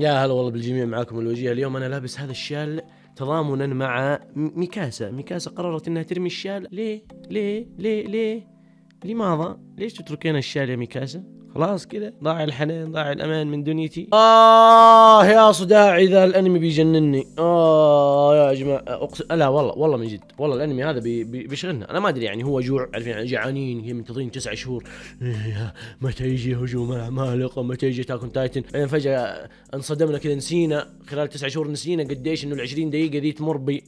يا هلا والله بالجميع معاكم الوجيه. اليوم أنا لابس هذا الشال تضامنا مع ميكاسا. ميكاسا قررت إنها ترمي الشال. ليه؟ ليه؟ ليه؟ ليه؟ لماذا؟ ليش تتركين الشال يا ميكاسا؟ خلاص كذا ضاع الحنان ضاع الأمان من دنيتي. آه يا صداعي ذا الأنمي بيجنني. آه يا جماعة اقسم لا والله والله من جد والله الأنمي هذا بي بي بيشغلنا. أنا ما أدري يعني هو جوع عارفين يعني جعانين هي منتظرين تسع شهور. متى يجي هجوم العمالقه متى يجي Attack on Titan بعدين فجأة انصدمنا كذا نسينا خلال تسع شهور نسينا قديش إنه ال 20 دقيقة ذي تمر ب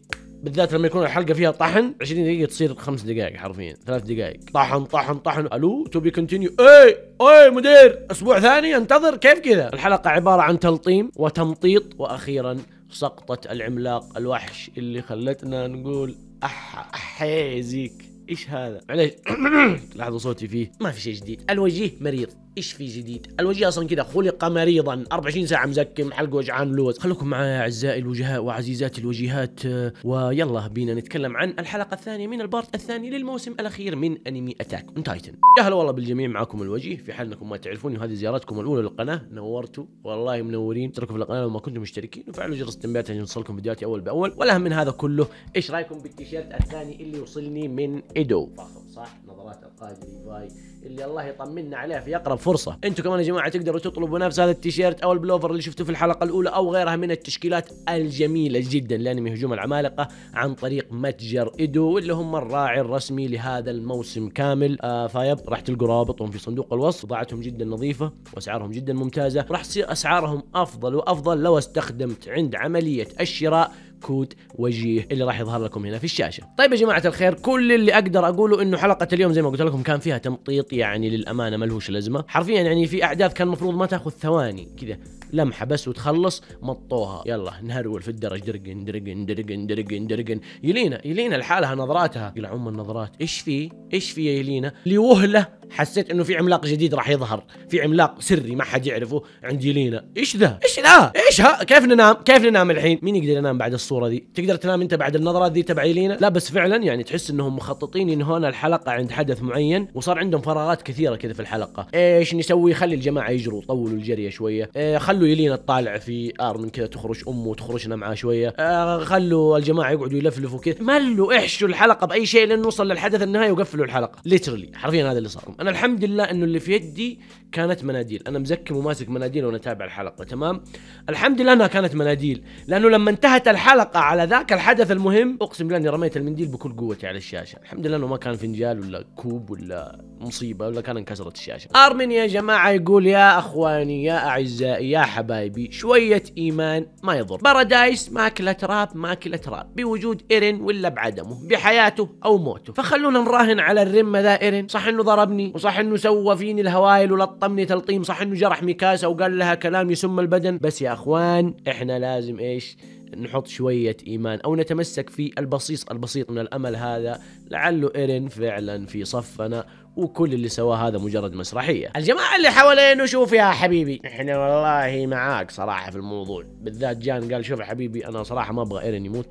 بالذات لما يكون الحلقة فيها طحن 20 دقيقة تصير خمس دقائق حرفيا ثلاث دقائق. طحن طحن طحن. ألو to be continued أي أي مدير أسبوع ثاني انتظر. كيف كذا؟ الحلقة عبارة عن تلطيم وتمطيط وأخيرا سقطه العملاق الوحش اللي خلتنا نقول اح أحيزيك. إيش هذا؟ معليش. لاحظوا صوتي فيه. ما في شيء جديد. الوجيه مريض. إيش في جديد؟ الوجيه أصلا كذا خلق مريضا. 24 ساعة مزكم حلق وجعان لوز. خلوكم معايا أعزائي الوجهاء وعزيزاتي الوجيهات ويلا بينا نتكلم عن الحلقة الثانية من ال part الثاني للموسم الأخير من أنمي Attack on Titan. يا هلا والله بالجميع معكم الوجيه. في حال إنكم ما تعرفوني وهذه زيارتكم الأولى للقناة. نورتوا والله منورين. اشتركوا في القناة لو ما كنتم مشتركين. وفعلوا جرس التنبيهات عشان يوصلكم فيديوهاتي أول بأول. والأهم من هذا كله إيش رأيكم بالتيشيرت الثاني اللي وصلني من إيدو؟ فخم صح. نظرات القائد ليفاي اللي الله يطمنا عليها في أقرب فرصة. أنتم كمان يا جماعة تقدروا تطلبوا نفس هذا التيشيرت أو البلوفر اللي شفتوه في الحلقة الأولى أو غيرها من التشكيلات الجميلة جدا. لأنمي هجوم العمالقة عن طريق متجر إيدو واللي هم الراعي الرسمي لهذا الموسم كامل. آه فيب راح تلقوا روابطهم في صندوق الوصف. بضاعتهم جدا نظيفة وأسعارهم جدا ممتازة. راح تصير أسعارهم أفضل وأفضل لو استخدمت عند عملية الشراء كود وجيه اللي راح يظهر لكم هنا في الشاشة. طيب يا جماعة الخير كل اللي أقدر أقوله إنه حلقة اليوم زي ما قلت لكم كان فيها تمطيط يعني للأمانة ملهوش لازمة، حرفيا يعني في احداث كان المفروض ما تأخذ ثواني كذا لمحة بس وتخلص مططوها. يلا نهرول في الدرج درقن درقن درقن درقن درقن. يلينا يلينا لحالها نظراتها. يقول ام النظرات إيش في؟ إيش في يا يلينا؟ لوهله حسيت إنه في عملاق جديد راح يظهر. في عملاق سري ما حد يعرفه. عند يلينا إيش ذا؟ إيش ذا؟ إيش ها؟ كيف ننام؟ كيف ننام الحين؟ مين يقدر ينام بعد الصورة دي تقدر تنام أنت بعد النظرات دي تبع يلينا لا بس فعلا يعني تحس إنهم مخططين ينهون الحلقة عند حدث معين وصار عندهم فراغات كثيرة كذا في الحلقة. إيش نسوي؟ خلي الجماعة يجروا طولوا الجريه شوية. إيه خلوا يلينا تطالع في آرمن كذا تخرج أمه وتخرجنا معاه شوية. آه خلوا الجماعة يقعدوا يلفلفوا كذا. ملوا إحشوا الحلقة بأي شيء لين نوصل للحدث النهائي وقفلوا الحلقة. literally حرفيا هذا اللي صار. أنا الحمد لله إنه اللي في يدي كانت مناديل. أنا مزكم وماسك مناديل وأنا أتابع الحلقة تمام؟ الحمد لله إنها كانت مناديل. لأنه لما انتهت الحلقة على ذاك الحدث المهم أقسم بالله إني رميت المنديل بكل قوتي على الشاشة. الحمد لله إنه ما كان فنجال ولا كوب ولا مصيبة ولا كان انكسرت الشاشة. آرمن يا جماعة يقول يا أخواني يا أعزائي يا حبايبي شوية إيمان ما يضر. بارادايس ماكلة تراب ماكلة تراب بوجود إيرين ولا بعدمه بحياته أو موته. فخلونا نراهن على الرمة ذا إيرين. صح إنه ضربني وصح إنه سوى فيني الهوايل ولطمني تلطيم. صح إنه جرح ميكاسا وقال لها كلام يسم البدن. بس يا أخوان إحنا لازم إيش؟ نحط شوية إيمان أو نتمسك في البصيص البسيط من الأمل هذا. لعله إيرين فعلا في صفنا وكل اللي سواه هذا مجرد مسرحية. الجماعة اللي حوالينه شوف يا حبيبي. إحنا والله معاك صراحة في الموضوع. بالذات جان قال شوف يا حبيبي أنا صراحة ما أبغى إيرين يموت.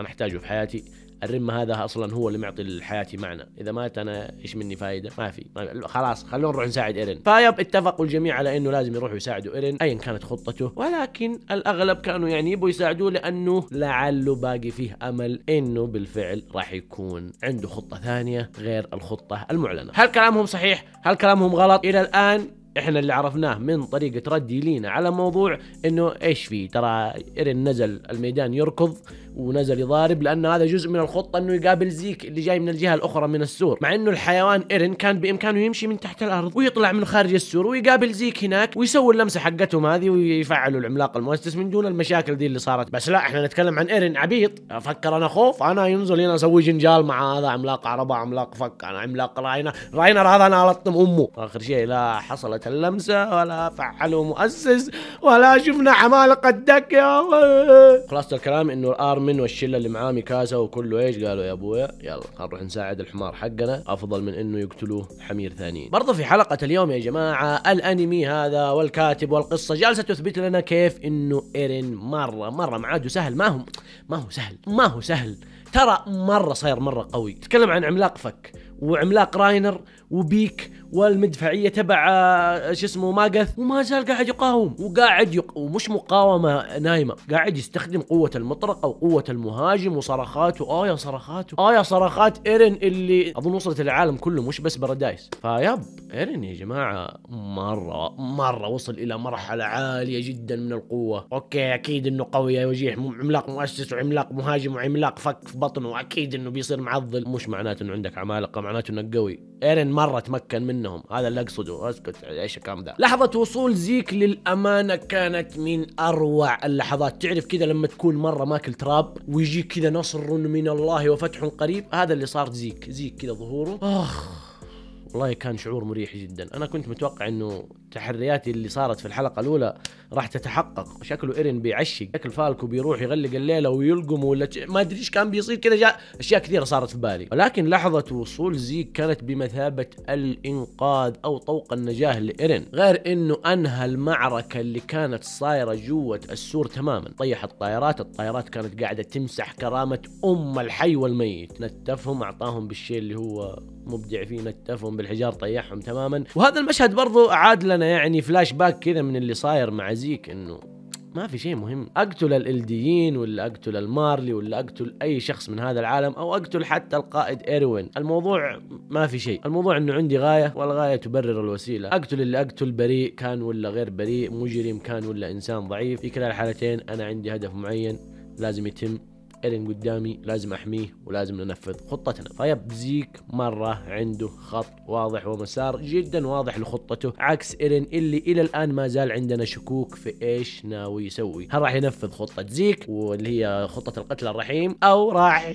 أنا أحتاجه في حياتي. الرمة هذا أصلا هو اللي معطي لحياتي معنى. إذا مات أنا إيش مني فايدة؟ ما في. خلاص خلونا نروح نساعد إيرين. فايب اتفقوا الجميع على إنه لازم يروحوا يساعدوا إيرين ايا كانت خطته. ولكن الأغلب كانوا يعني يبوا يساعدوه لأنه لعله باقي فيه أمل إنه بالفعل راح يكون عنده خطة ثانية غير الخطة المعلنة. هل كلامهم صحيح؟ هل كلامهم غلط؟ إلى الآن إحنا اللي عرفناه من طريقة ردي لينا على موضوع إنه إيش في. ترى إيرين نزل الميدان يركض. ونزل يضارب لأن هذا جزء من الخطة إنه يقابل زيك اللي جاي من الجهة الأخرى من السور. مع إنه الحيوان إيرن كان بإمكانه يمشي من تحت الأرض ويطلع من خارج السور ويقابل زيك هناك ويسوي اللمسة حقتهم هذه ويفعلوا العملاق المؤسس من دون المشاكل دي اللي صارت. بس لا إحنا نتكلم عن إيرن عبيط. أفكر أنا خوف. أنا ينزل هنا أسوي جنجال مع هذا عملاق عربة عملاق فك. أنا عملاق راينر راينر هذا أنا ألطم أمه. آخر شيء لا حصلت اللمسة ولا فعلوا مؤسس ولا شفنا عمالقة دك. يا خلاصة الكلام إنه آرمن والشلة اللي معاه ميكاسا وكله إيش؟ قالوا يا أبويا يلا خلينا نروح نساعد الحمار حقنا أفضل من إنه يقتلوه حمير ثانيين. برضه في حلقة اليوم يا جماعة الأنمي هذا والكاتب والقصة جالسة تثبت لنا كيف إنه إيرين مرة مرة ما عاده سهل. ما هو ما هو سهل ما هو سهل. ترى مرة صاير مرة قوي. تتكلم عن عملاق فك وعملاق راينر وبيك والمدفعية تبع آه، شو اسمه ماجث وما زال قاعد يقاوم وقاعد يق... ومش مقاومة نايمة قاعد يستخدم قوة المطرقه وقوه المهاجم وصرخاته آه يا صرخاته آه يا صرخات إيرن اللي أظن وصلت للعالم كله مش بس بارادايس. ف yep إيرن يا جماعة مرة مرة وصل إلى مرحلة عالية جدا من القوة. okay أكيد إنه قوي يا وجيه م- عملاق مؤسس وعملاق مهاجم وعملاق فك في بطنه أكيد إنه بيصير معضل. مش معناته إنه عندك عمالقة معناته انك قوي. ايرن مرة تمكن منهم. هذا اللي أقصده. أسكت. إيش الكلام ده لحظة وصول زيك للأمانة كانت من أروع اللحظات. تعرف كذا لما تكون مرة ماكل تراب ويجيك كذا نصر من الله وفتح قريب؟ هذا اللي صار زيك. زيك كذا ظهوره. أخ. والله كان شعور مريح جدا. أنا كنت متوقع إنه تحرياتي اللي صارت في الحلقة الأولى راح تتحقق. شكله إيرين بيعشق. شكل فالكو بيروح يغلق الليلة ويلقم ولا ما أدري إيش كان بيصير. كذا جاء أشياء كثيرة صارت في بالي. ولكن لحظة وصول زيك كانت بمثابة الإنقاذ أو طوق النجاة لإيرين. غير إنه أنهى المعركة اللي كانت صايرة جوة السور تماما. طيح الطائرات الطائرات كانت قاعدة تمسح كرامة أم الحي والميت. نتفهم أعطاهم بالشيء اللي هو مبدع فيه نتفهم بالحجار طيحهم تماما. وهذا المشهد برضو أعاد لنا يعني فلاش باك كذا من اللي صاير مع زيك إنه ما في شيء مهم. أقتل الإلديين ولا أقتل المارلي ولا أقتل أي شخص من هذا العالم أو أقتل حتى القائد إيروين. الموضوع ما في شيء. الموضوع إنه عندي غاية والغاية تبرر الوسيلة. أقتل اللي أقتل بريء كان ولا غير بريء. مجرم كان ولا إنسان ضعيف. في كلا الحالتين أنا عندي هدف معين لازم يتم. ايرين قدامي لازم أحميه ولازم ننفذ خطتنا. فيب زيك مرة عنده خط واضح ومسار جدا واضح لخطته عكس ايرين اللي إلى الآن ما زال عندنا شكوك في إيش ناوي يسوي. هل راح ينفذ خطة زيك واللي هي خطة القتل الرحيم أو راح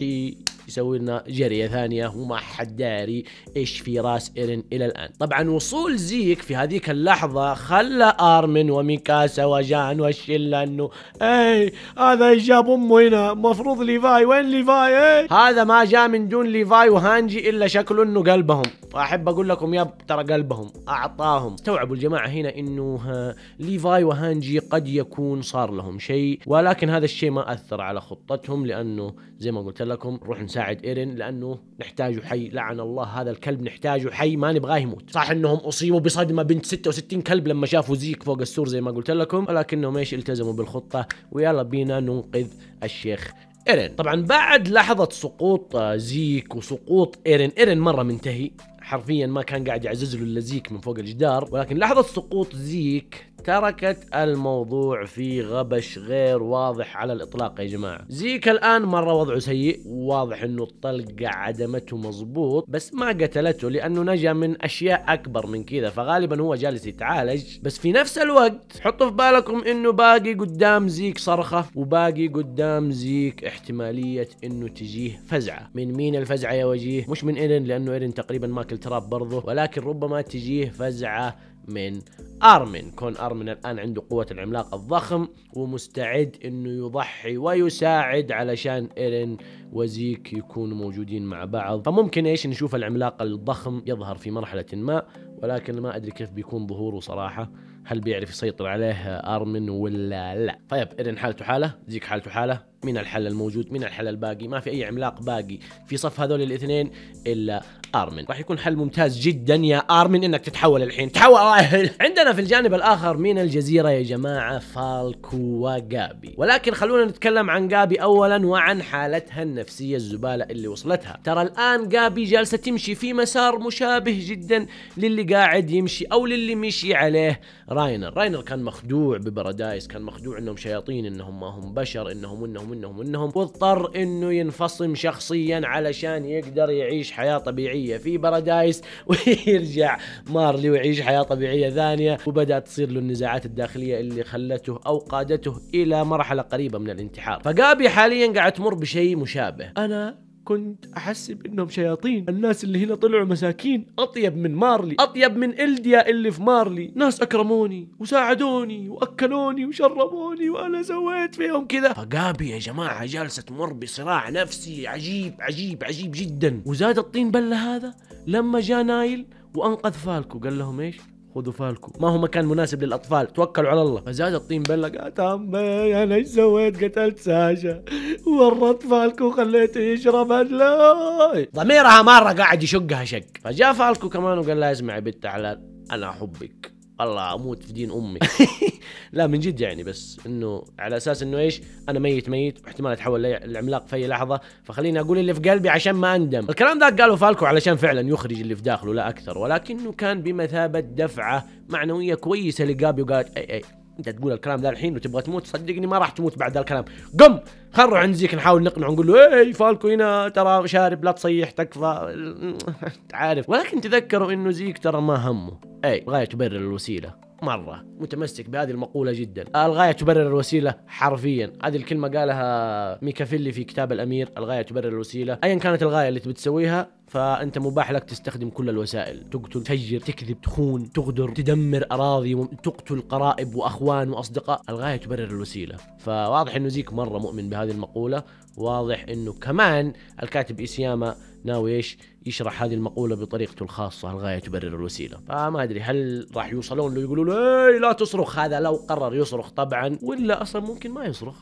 يسوي لنا جرية ثانية وما حد داري إيش في راس ايرين إلى الآن؟ طبعا وصول زيك في هذيك اللحظة خلى آرمن وميكاسا وجان والشله انه اي هذا إيش جاب أمه هنا مفروض ليفاي وين ليفاي؟ إيه؟ هذا ما جاء من دون ليفاي وهانجي إلا شكله إنه قلبهم. واحب أقول لكم yep ترى قلبهم أعطاهم. استوعبوا الجماعة هنا إنه ها، ليفاي وهانجي قد يكون صار لهم شيء ولكن هذا الشيء ما أثر على خطتهم لأنه زي ما قلت لكم نروح نساعد إيرين لأنه نحتاجه حي. لعن الله هذا الكلب نحتاجه حي ما نبغاه يموت. صح إنهم أصيبوا بصدمة بنت 66 كلب لما شافوا زيك فوق السور زي ما قلت لكم ولكنهم إيش التزموا بالخطة. ويلا بينا ننقذ الشيخ إيرين. طبعا بعد لحظة سقوط زيك وسقوط إيرين إيرين مرة منتهي. حرفيا ما كان قاعد يعزز له إلا زيك من فوق الجدار ولكن لحظة سقوط زيك تركت الموضوع في غبش غير واضح على الإطلاق يا جماعة. زيك الآن مرة وضعه سيء واضح إنه الطلقه عدمته مظبوط بس ما قتلته لأنه نجا من أشياء أكبر من كذا فغالبا هو جالس يتعالج. بس في نفس الوقت حطوا في بالكم إنه باقي قدام زيك صرخة وباقي قدام زيك احتمالية إنه تجيه فزعة. من مين الفزعة يا وجيه؟ مش من ايرين لأنه ايرين تقريبا ماكل تراب برضه ولكن ربما تجيه فزعة من أرمن. كون أرمن الآن عنده قوة العملاق الضخم ومستعد إنه يضحي ويساعد علشان إيرين وزيك يكونوا موجودين مع بعض. فممكن إيش نشوف العملاق الضخم يظهر في مرحلة ما ولكن ما أدري كيف بيكون ظهوره صراحة. هل بيعرف يسيطر عليه أرمن ولا لا؟ طيب إيرين حالته حالة؟ زيك حالته حالة؟ مين الحل الموجود مين الحل الباقي. ما في أي عملاق باقي. في صف هذول الاثنين إلا آرمن. راح يكون حل ممتاز جدا يا آرمن إنك تتحول الحين. تحول عندنا في الجانب الآخر من الجزيرة يا جماعة فالكو وجابي ولكن خلونا نتكلم عن جابي اولا وعن حالتها النفسية الزبالة اللي وصلتها. ترى الآن جابي جالسة تمشي في مسار مشابه جدا للي قاعد يمشي أو للي مشي عليه راينر. راينر كان مخدوع ببرادايس كان مخدوع إنهم شياطين إنهم ما هم بشر إنهم إنهم انهم إنهم واضطر إنه ينفصم شخصيا علشان يقدر يعيش حياة طبيعية. في بارادايس ويرجع مارلي ويعيش حياة طبيعية ثانية وبدأت تصير له النزاعات الداخلية اللي خلته أو قادته إلى مرحلة قريبة من الانتحار. فجابي حاليا قاعد تمر بشيء مشابه. أنا كنت احسب انهم شياطين. الناس اللي هنا طلعوا مساكين أطيب من مارلي. أطيب من إلديا اللي في مارلي. ناس أكرموني وساعدوني وأكلوني وشربوني وأنا سويت فيهم كذا. فجابي يا جماعة جالسة تمر بصراع نفسي عجيب عجيب عجيب جدا. وزاد الطين بلة هذا لما جاء نايل وأنقذ فالكو. قال لهم إيش؟ خذوا فالكو. ما هو مكان مناسب للأطفال. توكلوا على الله. فزاد الطين بلة قالت امي أنا إيش سويت قتلت ساشا؟ ورط فالكو وخليته يشرب لا ضميرها مره قاعد يشقها شق. فجاء فالكو كمان وقال لها اسمعي بنت على أنا أحبك. والله أموت في دين أمي. لا من جد يعني بس إنه على أساس إنه إيش؟ أنا ميت ميت واحتمال أتحول لعملاق في أي لحظة. فخليني أقول اللي في قلبي عشان ما أندم. الكلام ذا قالوا فالكو علشان فعلا يخرج اللي في داخله لا أكثر. ولكنه كان بمثابة دفعة معنوية كويسة لجابي وقالت أي أي انت تقول الكلام ذا الحين وتبغى تموت صدقني ما راح تموت بعد ذا الكلام. قم! خل نروح عند زيك نحاول نقنعه نقول له اي فالكو هنا ترى شارب لا تصيح تكفى. تعرف. ولكن تذكروا إنه زيك ترى ما همه. اي غايه تبرر الوسيلة. مرة. متمسك بهذه المقولة جدا. الغاية تبرر الوسيلة حرفيا. هذه الكلمة قالها ميكافيلي في كتاب الأمير. الغاية تبرر الوسيلة. أيا كانت الغاية اللي تبي تسويها فأنت مباح لك تستخدم كل الوسائل. تقتل تفجر تكذب تخون تغدر تدمر أراضي تقتل قرائب وأخوان وأصدقاء. الغاية تبرر الوسيلة. فواضح إنه زيك مرة مؤمن بهذه المقولة. واضح إنه كمان الكاتب ايسياما ناوي إيش يشرح هذه المقولة بطريقته الخاصة. الغاية تبرر الوسيلة. فما أدري هل راح يوصلون له يقولوا له لا تصرخ؟ هذا لو قرر يصرخ طبعا ولا أصلا ممكن ما يصرخ.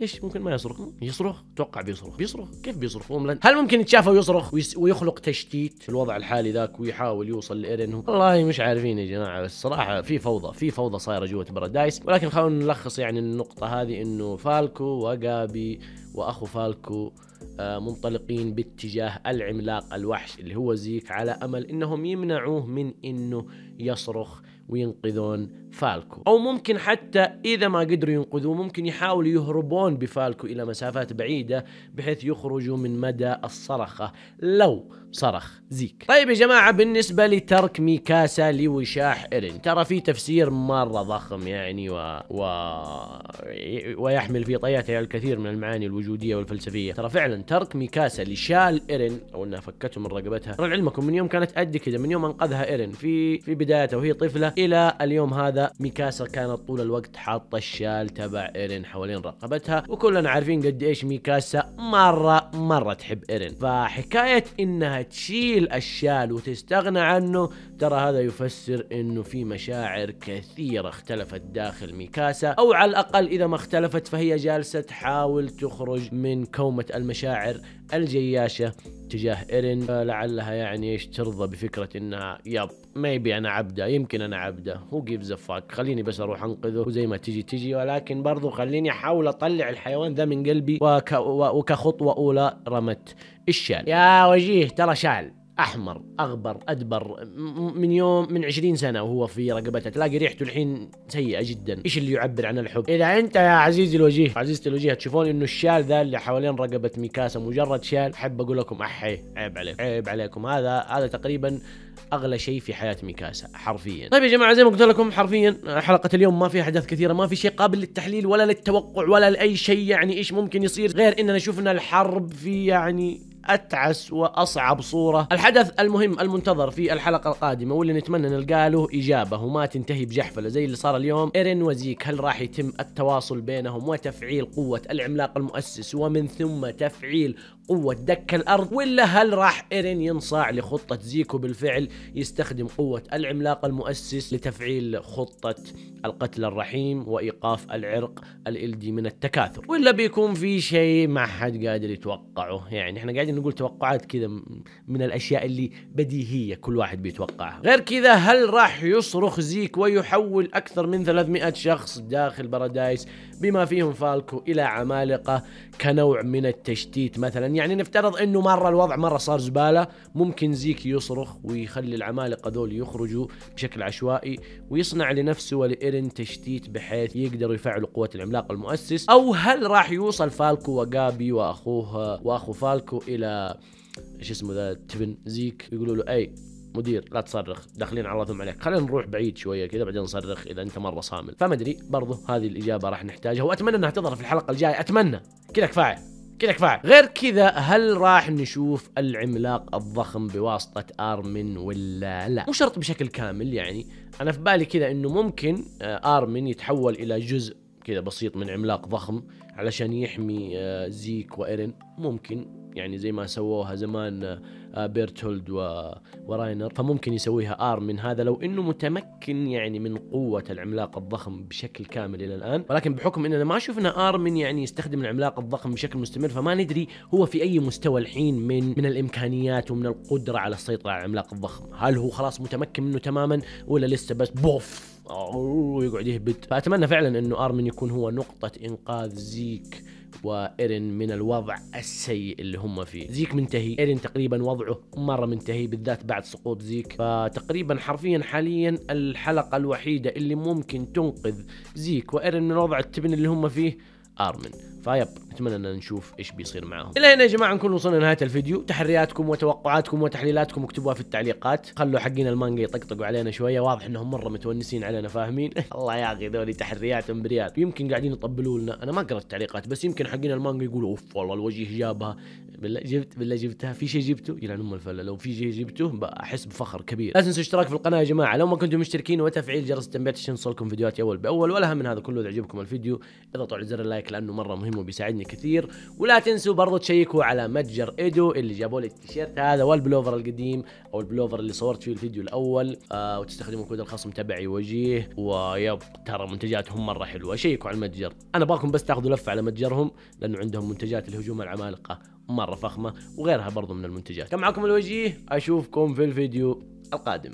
إيش ممكن ما يصرخ؟ يصرخ؟ أتوقع بيصرخ. بيصرخ. كيف بيصرخ؟ هل ممكن يتشافى ويصرخ؟ ويخلق تشتيت في الوضع الحالي ذاك ويحاول يوصل لإيرين؟ والله مش عارفين يا جماعة بس صراحة في فوضى في فوضى صايرة جوة بارادايس. ولكن خلونا نلخص يعني النقطة هذه إنه فالكو وجابي وأخو فالكو آه، منطلقين باتجاه العملاق الوحش اللي هو زيك على أمل إنهم يمنعوه من إنه يصرخ. وينقذون فالكو. أو ممكن حتى إذا ما قدروا ينقذوه ممكن يحاولوا يهربون بفالكو إلى مسافات بعيدة بحيث يخرجوا من مدى الصرخة. لو صرخ. زيك. طيب يا جماعة بالنسبة لترك ميكاسا لوشاح إيرين ترى في تفسير مرة ضخم يعني و... و... ويحمل في طياته الكثير من المعاني الوجودية والفلسفية. ترى فعلا ترك ميكاسا لشال إيرين أو أنها فكته من رقبتها. ترى علمكم من يوم كانت قد كذا من يوم أنقذها إيرين في في بدايته وهي طفلة إلى اليوم هذا ميكاسا كانت طول الوقت حاطة الشال تبع إيرين حوالين رقبتها وكلنا عارفين قد إيش ميكاسا مرة مرة تحب إيرين. فحكاية إنها تشيل الشال وتستغنى عنه. ترى هذا يفسر إنه في مشاعر كثيرة اختلفت داخل ميكاسا أو على الأقل إذا ما اختلفت فهي جالسة تحاول تخرج من كومة المشاعر الجياشة. تجاه إيرين لعلها يعني إيش ترضى بفكرة انها yep maybe أنا عبده يمكن أنا عبده who gives a fuck خليني بس أروح أنقذه وزي ما تجي تجي ولكن برضو خليني أحاول أطلع الحيوان ذا من قلبي وك وكخطوة أولى رمت الشال. يا وجيه ترى شال. أحمر أغبر أدبر من يوم من 20 سنة وهو في رقبته تلاقي ريحته الحين سيئة جدا. إيش اللي يعبر عن الحب؟ إذا أنت يا عزيزي الوجيه عزيزتي الوجيه تشوفون إنه الشال ذا اللي حوالين رقبة ميكاسا مجرد شال أحب أقول لكم أحي عيب عليكم عيب عليكم. هذا هذا تقريبا أغلى شيء في حياة ميكاسا حرفيا. طيب يا جماعة زي ما قلت لكم حرفيا حلقة اليوم ما في أحداث كثيرة ما في شيء قابل للتحليل ولا للتوقع ولا لأي شيء يعني إيش ممكن يصير غير إننا شفنا الحرب في يعني أتعس وأصعب صورة. الحدث المهم المنتظر في الحلقة القادمة واللي نتمنى نلقى له إجابة وما تنتهي بجحفلة زي اللي صار اليوم. إيرين وزيك هل راح يتم التواصل بينهم وتفعيل قوة العملاق المؤسس؟ ومن ثم تفعيل قوة دك الأرض ولا هل راح إيرين ينصاع لخطة زيكو بالفعل؟ يستخدم قوة العملاق المؤسس لتفعيل خطة القتل الرحيم وإيقاف العرق الإلدي من التكاثر. ولا بيكون في شيء ما حد قادر يتوقعه؟ يعني إحنا قاعدين نقول توقعات كذا من الأشياء اللي بديهية كل واحد بيتوقعها. غير كذا هل راح يصرخ زيك ويحول أكثر من 300 شخص داخل بارادايس بما فيهم فالكو إلى عمالقة كنوع من التشتيت؟ مثلا يعني نفترض إنه مرة الوضع مرة صار زبالة ممكن زيك يصرخ ويخلي العمالقة ذول يخرجوا بشكل عشوائي ويصنع لنفسه ولإيرين تشتيت بحيث يقدروا يفعلوا قوة العملاق المؤسس. أو هل راح يوصل فالكو وجابي وأخوه وأخو فالكو إلى إيش اسمه ذا تبن زيك؟ يقولوا له أي مدير لا تصرخ داخلين على ثم عليك خلينا نروح بعيد شوية كذا بعدين نصرخ إذا أنت مرة صامل. فما أدري برضو هذه الإجابة راح نحتاجها وأتمنى إنها تظهر في الحلقة الجاية أتمنى كذا كفاية. كذا كفاية. غير كذا هل راح نشوف العملاق الضخم بواسطة ارمن ولا لا؟ مو شرط بشكل كامل يعني. أنا في بالي كذا إنه ممكن آه، ارمن يتحول إلى جزء كذا بسيط من عملاق ضخم علشان يحمي آه، زيك وإيرين. ممكن. يعني زي ما سووها زمان آه، بيرتولد. وراينر. فممكن يسويها آرمن هذا لو إنه متمكن يعني من قوة العملاق الضخم بشكل كامل إلى الآن. ولكن بحكم إننا ما شفنا آرمن يعني يستخدم العملاق الضخم بشكل مستمر فما ندري هو في أي مستوى الحين من من الإمكانيات ومن القدرة على السيطره على العملاق الضخم. هل هو خلاص متمكن منه تماما ولا لسه بس بوف ويقعد يهبد؟ فأتمنى فعلا إنه ارمن يكون هو نقطة إنقاذ زيك. وإيرين من الوضع السيء اللي هم فيه. زيك منتهي. إيرين تقريبا وضعه مرة منتهي بالذات بعد سقوط زيك. فتقريبا حرفيا حاليا الحلقة الوحيدة اللي ممكن تنقذ زيك وإيرين من وضع التبن اللي هم فيه آرمن. فطيب نتمنى أن نشوف إيش بيصير معاهم. إلى هنا يا جماعة نكون وصلنا لنهاية الفيديو. نظرياتكم وتوقعاتكم وتحليلاتكم اكتبوها في التعليقات. خلوا حقين المانجا يطقطقوا علينا شوية. واضح إنهم مرة متونسين علينا فاهمين؟ الله يا أخي ذولي نظرياتهم بريال. يمكن قاعدين يطبلوا لنا. أنا ما قرأت التعليقات بس يمكن حقين المانجا يقولوا أوف والله الوجيه جابها. بالله جبت بالله جبتها. في شيء جبته يلعن أم الفلة لو في شيء جبته أحس بفخر كبير. لا تنسوا اشتراك في القناة يا جماعة. لو ما كنتم مشتركين وتفعيل جرس التنبيهات عشان يوصلكم فيديوهاتي اول بأول والأهم من هذا كله اذا عجبكم الفيديو. اضغطوا على زر ال like لأنه مرة مهم. وبيساعدني كثير. ولا تنسوا برضو تشيكوا على متجر إيدو اللي جابوا لي التيشيرت هذا وال pullover القديم أو ال pullover اللي صورت فيه الفيديو الأول. آه وتستخدموا كود الخصم تبعي وجيه. وطيب ترى منتجاتهم مرة حلوة. شيكوا على المتجر. أنا أبغاكم بس تاخذوا لفة على متجرهم لأنه عندهم منتجات الهجوم العمالقة مرة فخمة وغيرها برضو من المنتجات. كان معكم الوجيه أشوفكم في الفيديو القادم.